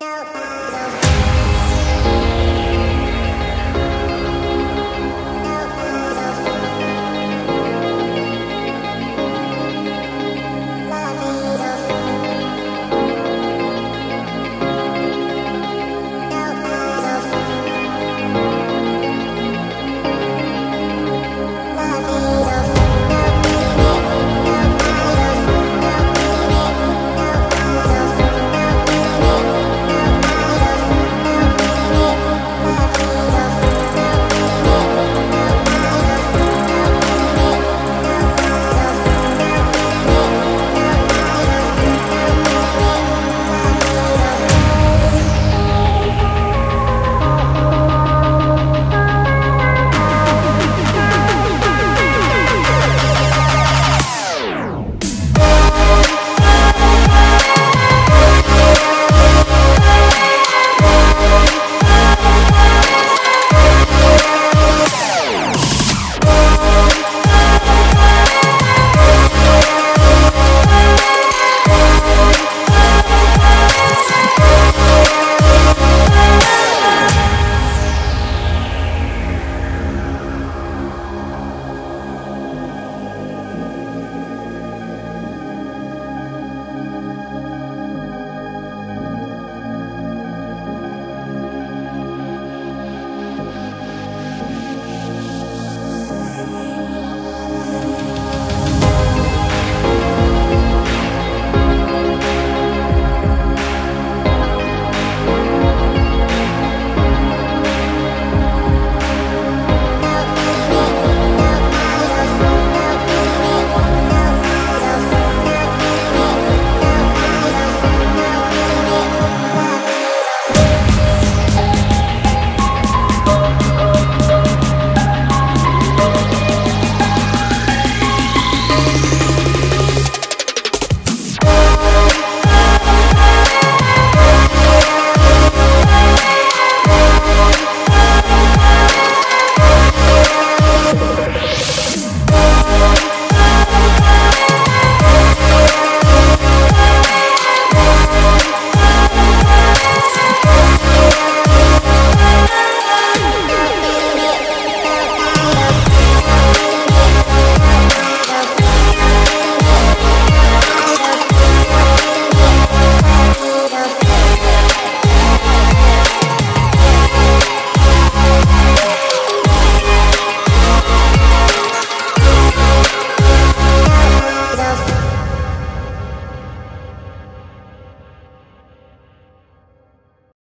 No.